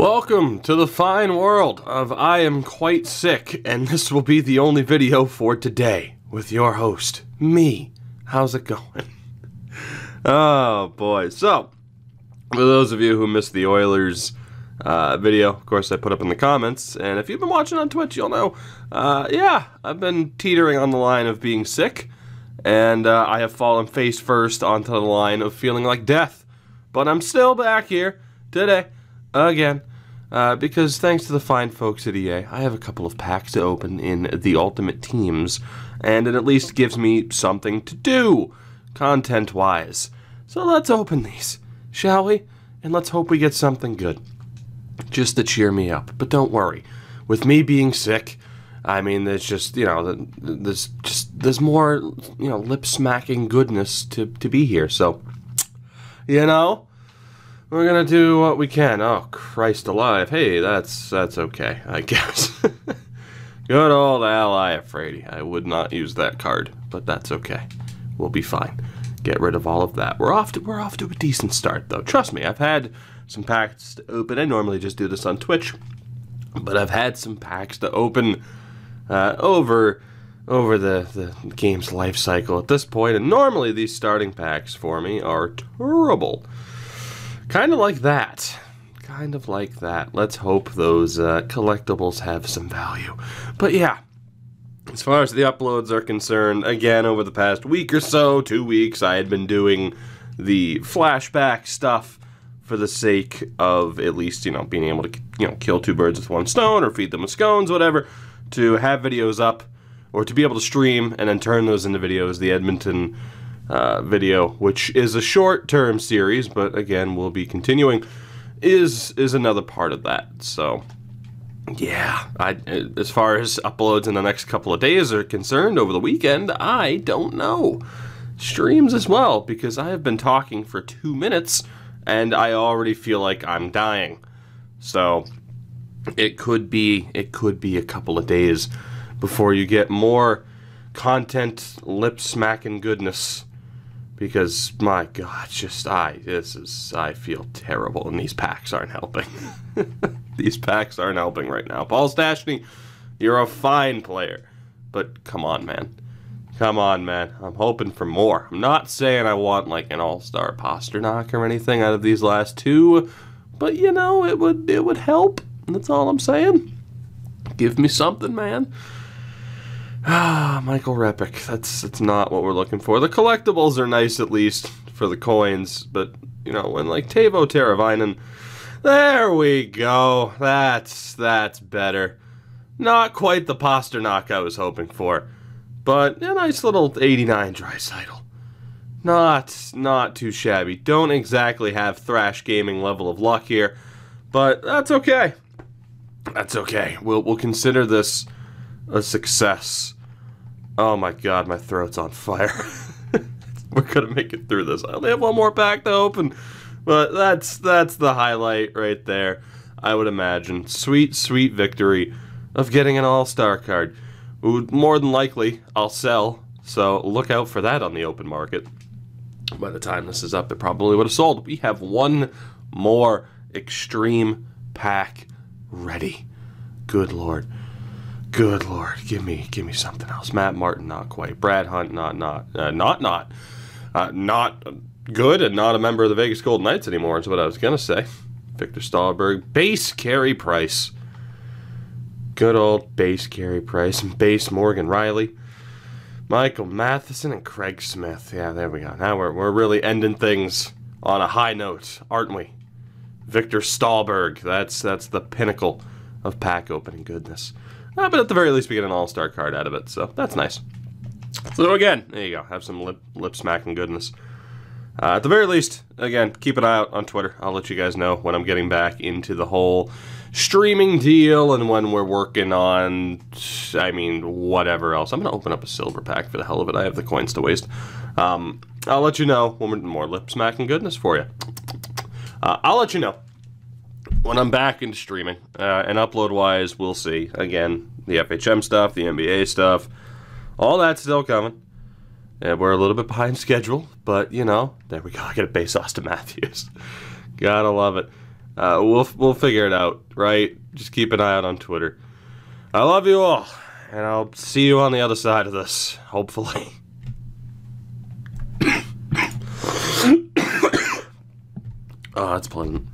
Welcome to the fine world of I am quite sick, and this will be the only video for today with your host, me. How's it going? oh boy. So, for those of you who missed the Oilers uh, video, of course, I put up in the comments, and if you've been watching on Twitch, you'll know, uh, yeah, I've been teetering on the line of being sick, and uh, I have fallen face first onto the line of feeling like death. But I'm still back here today, again. Uh, because thanks to the fine folks at EA, I have a couple of packs to open in the Ultimate Teams, and it at least gives me something to do, content wise. So let's open these, shall we? And let's hope we get something good. Just to cheer me up. But don't worry, with me being sick, I mean, there's just, you know, there's just, there's more, you know, lip smacking goodness to, to be here. So, you know, we're gonna do what we can. Oh, Christ alive. Hey, that's that's okay, I guess. Good old Ally Afraidy. I would not use that card, but that's okay. We'll be fine. Get rid of all of that. We're off to we're off to a decent start though. Trust me, I've had some packs to open. I normally just do this on Twitch, but I've had some packs to open uh, over over the, the game's life cycle at this point, and normally these starting packs for me are terrible. Kind of like that. Kind of like that. Let's hope those uh, collectibles have some value. But yeah, as far as the uploads are concerned, again, over the past week or so, two weeks, I had been doing the flashback stuff for the sake of at least, you know, being able to, you know, kill two birds with one stone or feed them with scones, whatever, to have videos up or to be able to stream and then turn those into videos. The Edmonton uh, video, which is a short-term series, but again, we'll be continuing, is is another part of that. So, yeah, I, as far as uploads in the next couple of days are concerned, over the weekend, I don't know. Streams as well, because I have been talking for two minutes, and I already feel like I'm dying. So, it could be it could be a couple of days before you get more content lip smacking goodness because my god just i this is i feel terrible and these packs aren't helping. These packs aren't helping right now. Paul stastny you're a fine player. But come on man. Come on man. I'm hoping for more. I'm not saying i want like an all-star Pastrnak or anything out of these last two but you know it would it would help. That's all i'm saying. Give me something man Ah, Michael Repic. That's that's not what we're looking for. The collectibles are nice at least for the coins, but you know when like Teuvo Teravainen, there we go. That's that's better. Not quite the Pastrnak I was hoping for, but a nice little 89 Draisaitl. Not not too shabby. Don't exactly have Thrash Gaming level of luck here, but that's okay. That's okay. We'll we'll consider this a success. Oh my god, my throat's on fire. We're gonna make it through this. I only have one more pack to open, but that's that's the highlight right there. I would imagine sweet, sweet victory of getting an all-star card. More than likely, I'll sell. So look out for that on the open market. By the time this is up, it probably would have sold. We have one more extreme pack ready. Good lord. Good lord, give me give me something else. Matt Martin, not quite. Brad Hunt, not not uh, not not uh, not good, and not a member of the Vegas Golden Knights anymore. Is what I was gonna say. Viktor Stalberg, base Carey Price. Good old base Carey Price and base Morgan Rielly. Michael Matheson and Craig Smith. Yeah, there we go. Now we're, we're really ending things on a high note, aren't we? Viktor Stalberg. That's that's the pinnacle of pack opening goodness. Uh, but at the very least, we get an all-star card out of it, so that's nice. So again, there you go. Have some lip, lip smacking goodness. Uh, at the very least, again, keep an eye out on Twitter. I'll let you guys know when I'm getting back into the whole streaming deal and when we're working on, I mean, whatever else. I'm going to open up a silver pack for the hell of it. I have the coins to waste. Um, I'll let you know when we're more lip smacking goodness for you. Uh, I'll let you know when I'm back into streaming, uh, and upload wise, we'll see. Again, the FHM stuff, the NBA stuff, all that's still coming. And we're a little bit behind schedule, but you know, there we go. I got a base Auston Matthews. Gotta love it. Uh, we'll we'll figure it out, right? Just keep an eye out on Twitter. I love you all, and I'll see you on the other side of this, hopefully. oh, that's pleasant.